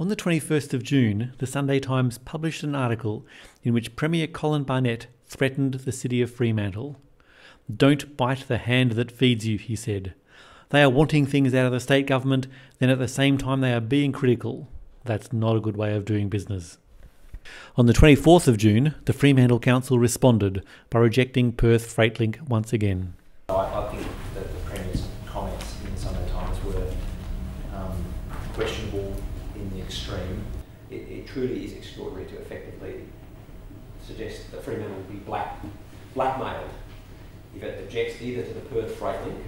On the 21st of June, the Sunday Times published an article in which Premier Colin Barnett threatened the city of Fremantle. Don't bite the hand that feeds you, he said. They are wanting things out of the state government, then at the same time they are being critical. That's not a good way of doing business. On the 24th of June, the Fremantle Council responded by rejecting Perth Freight Link once again. I, I think that the Premier's comments in the Sunday Times were um, questionable in the extreme. It, it, truly is extraordinary to effectively suggest that Fremantle will be black, blackmailed if it objects either to the Perth Freight Link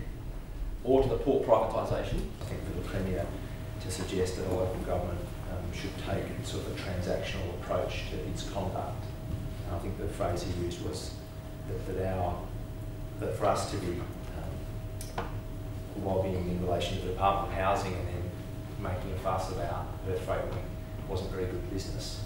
or to the port privatisation. I think for the Premier to suggest that a local government um, should take sort of a transactional approach to its conduct. And I think the phrase he used was that, that our that for us to be um, lobbying in relation to the Department of Housing and then fuss about Perth Freight Link wasn't very good business.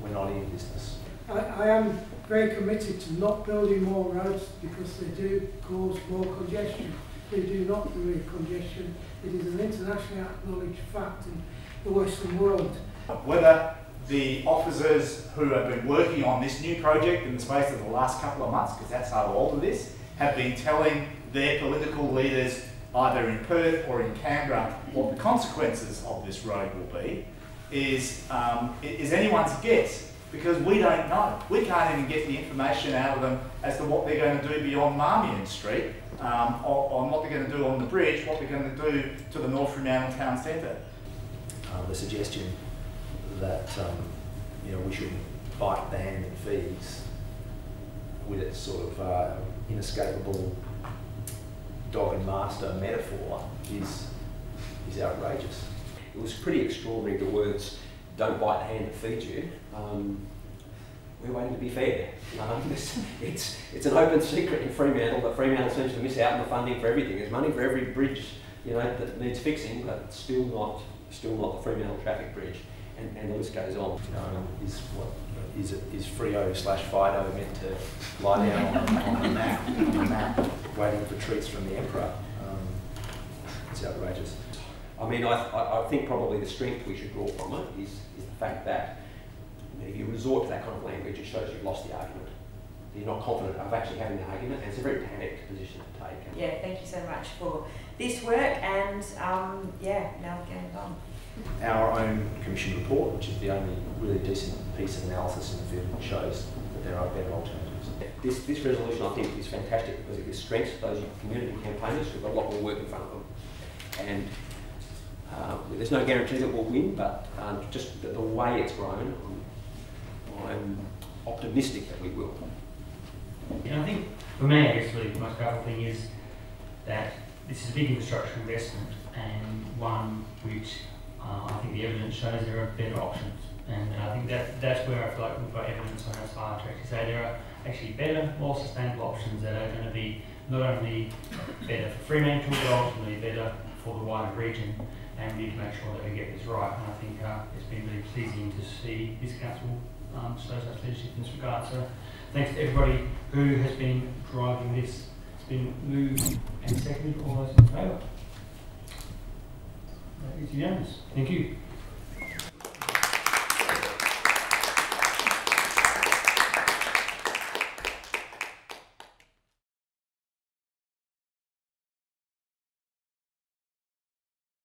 We're not in business. I, I am very committed to not building more roads because they do cause more congestion. They do not create congestion. It is an internationally acknowledged fact in the Western world. Whether the officers who have been working on this new project in the space of the last couple of months, because that's how old it is, have been telling their political leaders either in Perth or in Canberra what the consequences of this road will be is, um, is anyone's guess because we don't know. We can't even get the information out of them as to what they're going to do beyond Marmion Street, um, on, what they're going to do on the bridge, what they're going to do to the North Fremantle Town Centre. Uh, the suggestion that um, you know we shouldn't bite that feeds with its sort of uh, inescapable dog and master metaphor is, is outrageous. It was pretty extraordinary, the words, don't bite the hand that feeds you. Um, we're waiting to be fair. Um, it's, it's, it's an open secret in Fremantle that Fremantle seems to miss out on the funding for everything. There's money for every bridge you know, that needs fixing, but still not, still not the Fremantle traffic bridge. And, and the list goes on. You know, is what is it is Freo slash Fido meant to lie down on, on the map, on the map, waiting for treats from the emperor? Um, it's outrageous. I mean, I, I, I think probably the strength we should draw from it is, is the fact that if you resort to that kind of language, it shows you've lost the argument. You're not confident of actually having the argument, and it's a very panicked position to take. Yeah, thank you so much for this work, and um, yeah, now we're getting done our own commission report, which is the only really decent piece of analysis in the field, shows that there are better alternatives. This, this resolution, I think, is fantastic because it gives strength to those community campaigners who've got a lot more work in front of them. And uh, there's no guarantee that we'll win, but um, just the, the, way it's grown, I'm, I'm, optimistic that we will. And I think for me, I guess really the most powerful thing is that this is a big infrastructure investment and one which uh, I think the evidence shows there are better options. And I think that that's where I feel like we've got evidence on our side to actually say there are actually better, more sustainable options that are going to be not only better for Fremantle, but ultimately better for the wider region. And we need to make sure that we get this right. And I think uh, it's been really pleasing to see this council um, show such leadership in this regard. So thanks to everybody who has been driving this. It's been moved and seconded. All those in favour? It's unanimous. Thank you.